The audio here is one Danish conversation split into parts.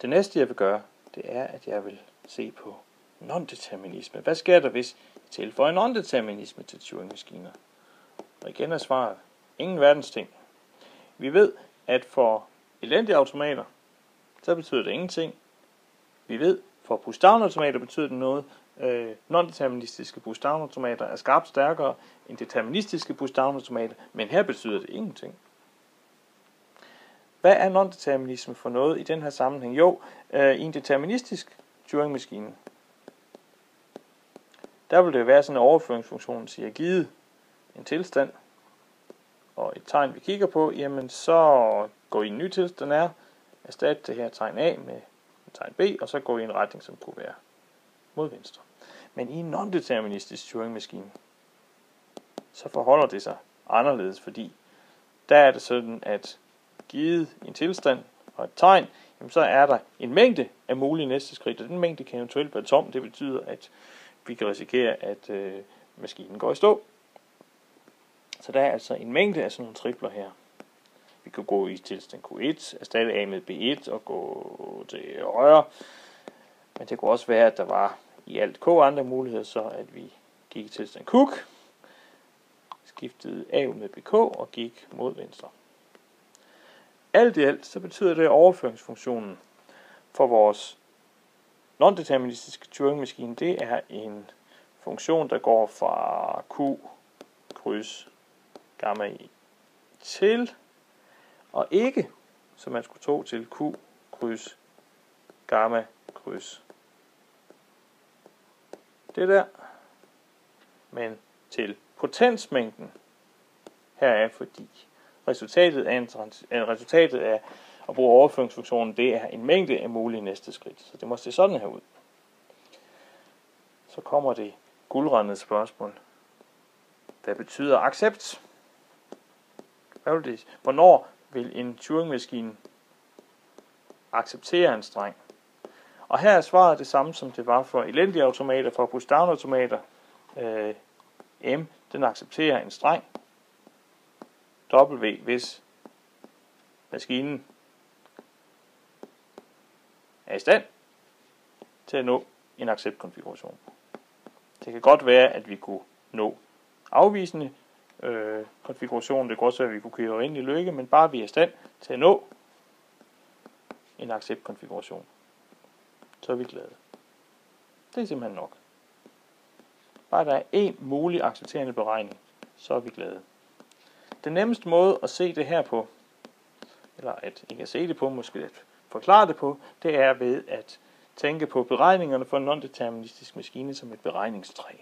Det næste, jeg vil gøre, det er, at jeg vil se på nondeterminisme. Hvad sker der, hvis jeg tilføjer nondeterminisme til Turing-maskiner? Og igen er svaret, ingen verdens ting. Vi ved, at for elendige automater, så betyder det ingenting. Vi ved, for pushdown-automater betyder det noget. Øh, non-deterministiske automater er skarpt stærkere end deterministiske pushdown-automater, men her betyder det ingenting. Hvad er nondeterminisme for noget i den her sammenhæng? Jo, øh, i en deterministisk Turing-maskine, der vil det være sådan en overføringsfunktion, siger, givet en tilstand, og et tegn, vi kigger på, jamen så går i en ny tilstand er, erstat det her tegn A med tegn B, og så går i en retning, som kunne være mod venstre. Men i en non-deterministisk Turing-maskine, så forholder det sig anderledes, fordi der er det sådan, at givet en tilstand og et tegn, jamen så er der en mængde af mulige næste skridt, og den mængde kan eventuelt være tom. Det betyder, at vi kan risikere, at øh, maskinen går i stå. Så der er altså en mængde af sådan nogle tripler her. Vi kan gå i tilstand Q1, erstatte A med B1 og gå til højre. Men det kunne også være, at der var i alt K andre muligheder, så at vi gik i tilstand Cook, skiftede A med BK og gik mod venstre. Alt i alt, så betyder det, at overføringsfunktionen for vores non-deterministiske Turing-maskine, det er en funktion, der går fra Q kryds gamma i til, og ikke, som man skulle tro til Q kryds gamma kryds. Det der, men til potensmængden heraf, fordi resultatet af, en, øh, resultatet af at bruge overføringsfunktionen, det er en mængde af mulige næste skridt. Så det må se sådan her ud. Så kommer det guldrendede spørgsmål. Hvad betyder accept? Hvad vil det? Hvornår vil en Turing-maskine acceptere en streng? Og her er svaret det samme, som det var for elendige automater, for push-down automater. Øh, M, den accepterer en streng. W, hvis maskinen er i stand til at nå en accept-konfiguration. Det kan godt være, at vi kunne nå afvisende øh, konfiguration. Det kan også være, at vi kunne køre ind i lykke, men bare vi er i stand til at nå en accept-konfiguration, så er vi glade. Det er simpelthen nok. Bare der er en mulig accepterende beregning, så er vi glade. Den nemmeste måde at se det her på, eller at ikke kan se det på, måske at forklare det på, det er ved at tænke på beregningerne for en non-deterministisk maskine som et beregningstræ.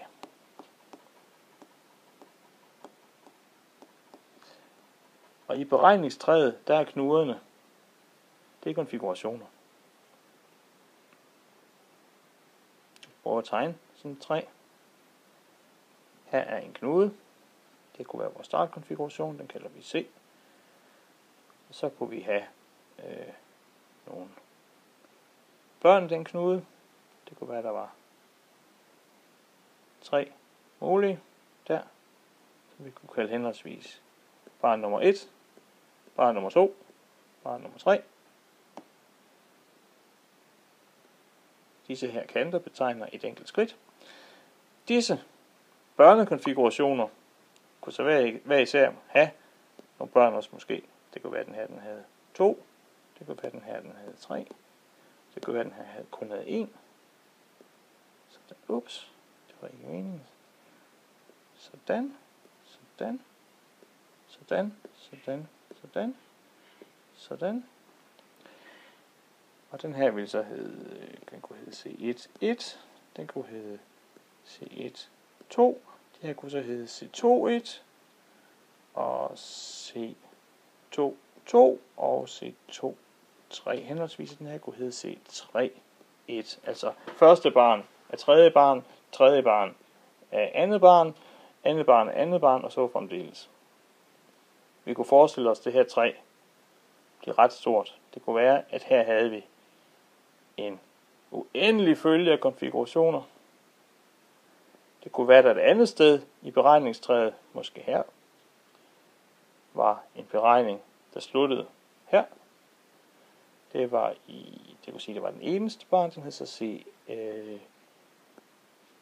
Og i beregningstræet, der er knuderne. Det er konfigurationer. Prøv at tegne sådan et træ. Her er en knude. Det kunne være vores startkonfiguration, den kalder vi C. Og så kunne vi have øh, nogle børn den knude. Det kunne være, der var tre mulige der, Så vi kunne kalde henholdsvis barn nummer 1, barn nummer 2, barn nummer 3. Disse her kanter betegner et enkelt skridt. Disse børnekonfigurationer kunne så hver, hver især have nogle børn også måske. Det kunne være, at den her den havde to. det kunne være, den her den havde tre. Det kunne være, den her havde kun havde en. Sådan, ups, det var ikke meningen. Sådan, sådan, sådan, sådan, sådan, sådan. Og den her ville så hedde, den kunne hedde C1, 1. Den kunne hedde C1, 2. Det her kunne så hedde C21 Og C22 og C23. henholdsvis. Den her kunne hedde C31. Altså første barn er tredje barn, tredje barn er andet barn, andet barn af andet barn, og så fremdeles. Vi kunne forestille os det her træ bliver ret stort. Det kunne være, at her havde vi en uendelig følge af konfigurationer. Det kunne være, at et andet sted i beregningstræet, måske her, var en beregning, der sluttede her. Det var i det kunne sige, det var den eneste barn, den hed så C, øh,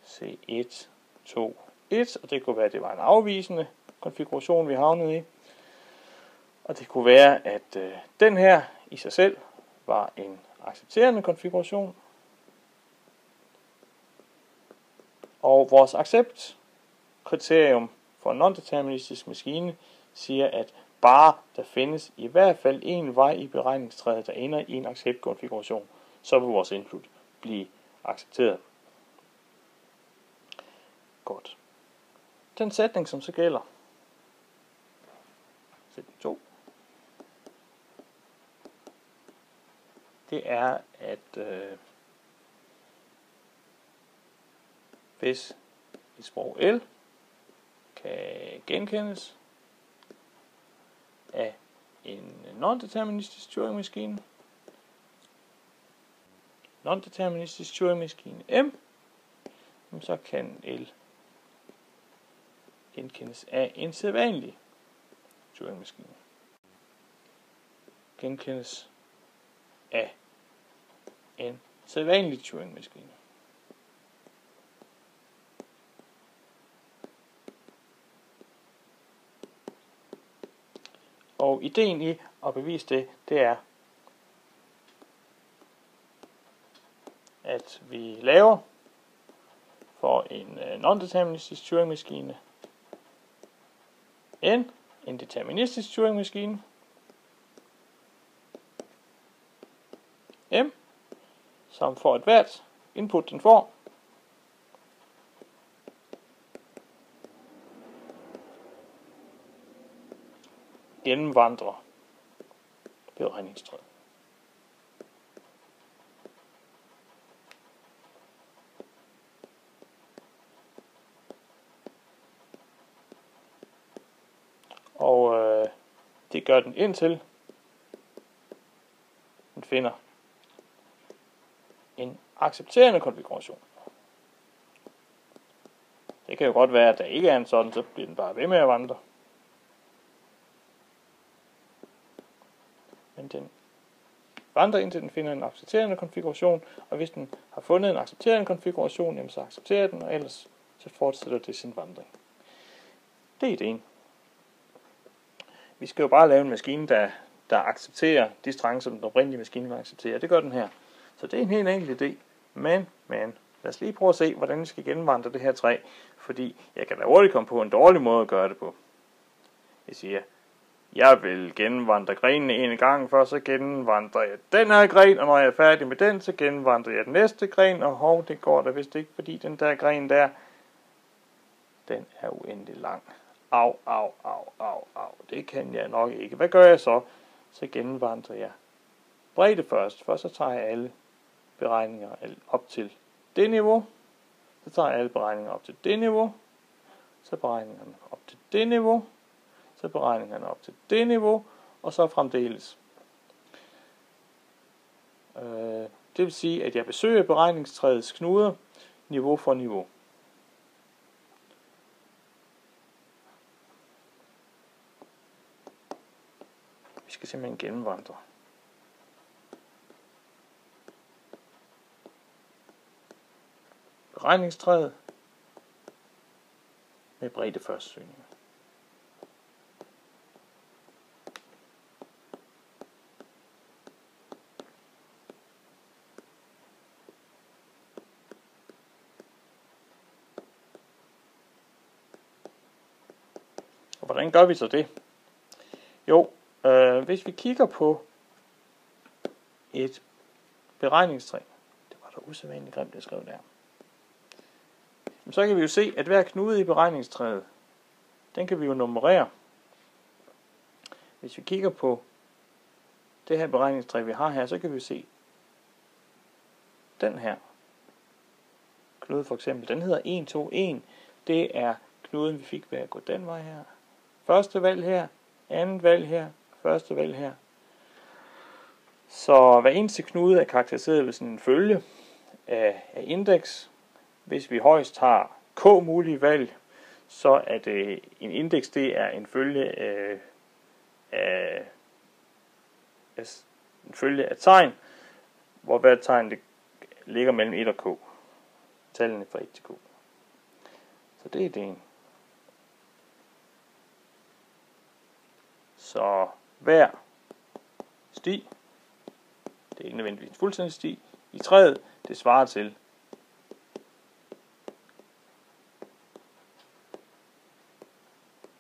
C1, 2, 1, og det kunne være, at det var en afvisende konfiguration, vi havnede i. Og det kunne være, at øh, den her i sig selv var en accepterende konfiguration. Og vores accept-kriterium for en non-deterministisk maskine siger, at bare der findes i hvert fald en vej i beregningstræet, der ender i en accept-konfiguration, så vil vores input blive accepteret. Godt. Den sætning, som så gælder, sætning 2, det er, at øh, hvis et sprog L kan genkendes af en non-deterministisk Turing-maskine, non-deterministisk Turing-maskine M, så kan L genkendes af en sædvanlig Turing-maskine. Genkendes af en sædvanlig Turing-maskine. Og ideen i at bevise det, det er, at vi laver for en øh, non-deterministisk Turing-maskine n, en deterministisk Turing-maskine, m, som får et hvert input, den får, gennemvandrer beregningstræet. Og øh, det gør den indtil den finder en accepterende konfiguration. Det kan jo godt være, at der ikke er en sådan, så bliver den bare ved med at vandre. Men den vandrer indtil den finder en accepterende konfiguration, og hvis den har fundet en accepterende konfiguration, jamen så accepterer den, og ellers så fortsætter det sin vandring. Det er ideen. Vi skal jo bare lave en maskine, der, der accepterer de strenge, som den oprindelige maskine vil acceptere. Det gør den her. Så det er en helt enkel idé. Men, men, lad os lige prøve at se, hvordan vi skal genvandre det her træ. Fordi jeg kan da hurtigt komme på en dårlig måde at gøre det på. Jeg siger, jeg vil genvandre grenene en gang, for så genvandrer jeg den her gren, og når jeg er færdig med den, så genvandrer jeg den næste gren, og hov, det går da vist ikke, fordi den der gren der, den er uendelig lang. Au, au, au, au, au, det kan jeg nok ikke. Hvad gør jeg så? Så genvandrer jeg bredde først, for så tager jeg alle beregninger op til det niveau, så tager jeg alle beregninger op til det niveau, så beregningerne op til det niveau, så beregningerne op til det niveau, og så fremdeles. Øh, det vil sige, at jeg besøger beregningstræets knuder niveau for niveau. Vi skal simpelthen gennemvandre. Beregningstræet med bredde først Og hvordan gør vi så det? Jo, øh, hvis vi kigger på et beregningstræ, det var da usædvanligt grimt, det skrev der, så kan vi jo se, at hver knude i beregningstræet, den kan vi jo nummerere. Hvis vi kigger på det her beregningstræ, vi har her, så kan vi se den her knude for eksempel. Den hedder 1, 2, 1. Det er knuden, vi fik ved at gå den vej her. Første valg her, andet valg her, første valg her. Så hver eneste knude er karakteriseret ved sådan en følge af, af indeks. Hvis vi højst har k mulige valg, så er det øh, en indeks, det er en følge af, af, af en følge af tegn, hvor hvert tegn det ligger mellem 1 og k. Tallene fra 1 til k. Så det er det. Så hver sti, det er ikke nødvendigvis en fuldstændig sti, i træet, det svarer til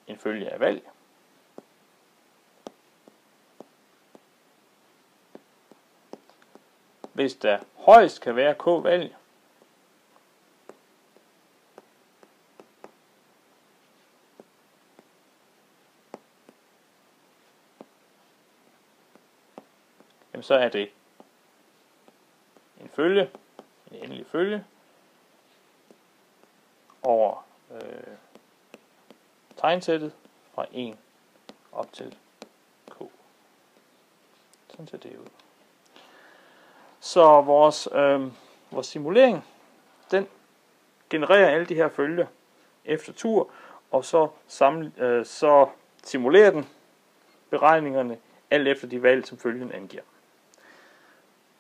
en følge af valg. Hvis der højst kan være k-valg, så er det en følge, en endelig følge, over øh, tegnsættet fra 1 op til k. Sådan ser det ud. Så vores, øh, vores simulering, den genererer alle de her følger efter tur, og så, samle, øh, så simulerer den beregningerne alt efter de valg, som følgen angiver.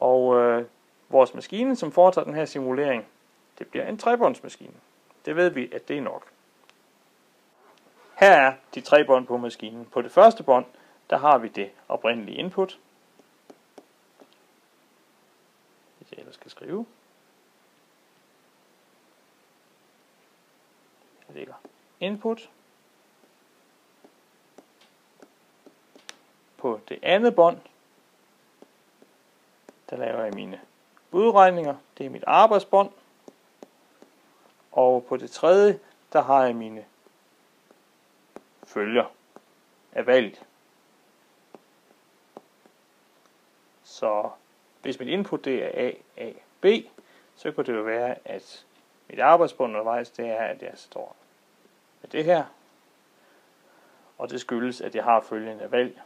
Og øh, vores maskine, som foretager den her simulering, det bliver en trebåndsmaskine. Det ved vi, at det er nok. Her er de tre bånd på maskinen. På det første bånd, der har vi det oprindelige input. Hvis jeg ellers skal skrive. Der ligger input. På det andet bånd, der laver jeg mine udregninger. Det er mit arbejdsbånd. Og på det tredje, der har jeg mine følger af valg. Så hvis mit input det er A, A, B, så kunne det jo være, at mit arbejdsbånd undervejs, det er, at jeg står med det her. Og det skyldes, at jeg har følgende valg.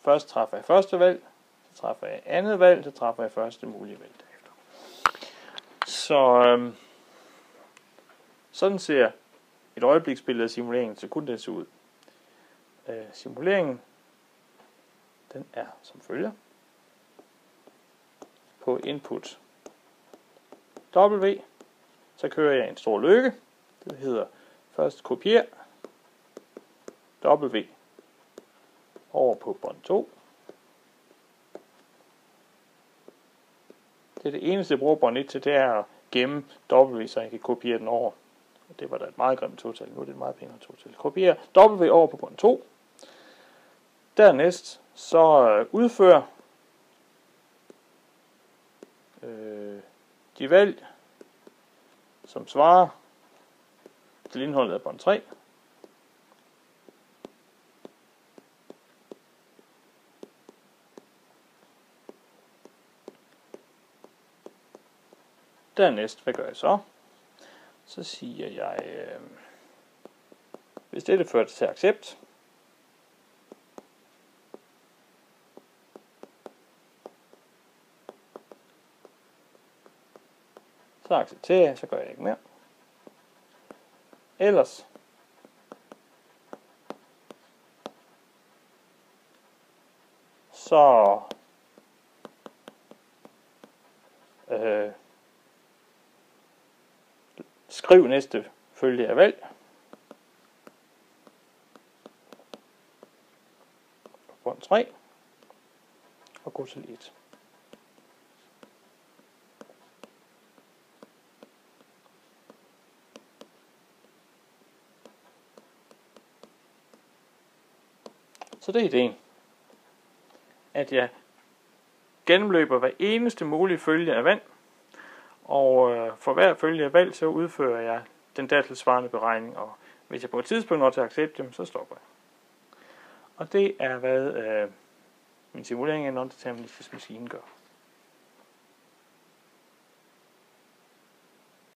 Først træffer jeg første valg, så træffer jeg andet valg, så træffer jeg første mulige valg derefter. Så øhm, sådan ser et øjebliksbillede af simuleringen, så kunne det se ud. Øh, simuleringen, den er som følger. På input W, så kører jeg en stor lykke. Det hedder først kopier W over på bånd 2. Det er det eneste, jeg bruger bånd 1 til, det er at gemme W, så jeg kan kopiere den over. Det var da et meget grimt total. Nu er det et meget pænere total. Kopier W over på bånd 2. Dernæst så øh, udfører udfør øh, de valg, som svarer til indholdet af bånd 3. Dernæst, hvad gør jeg så? Så siger jeg, øh, hvis dette fører til accept, Så accepterer jeg, så gør jeg ikke mere. Ellers så øh, skriv næste følge af valg. Bånd 3 og gå til 1. Så det er ideen. At jeg gennemløber hver eneste mulige følge af vand, og øh, for hver følge valg, så udfører jeg den dertil svarende beregning, og hvis jeg på et tidspunkt når til at accept så stopper jeg. Og det er, hvad øh, min simulering af en non maskine gør.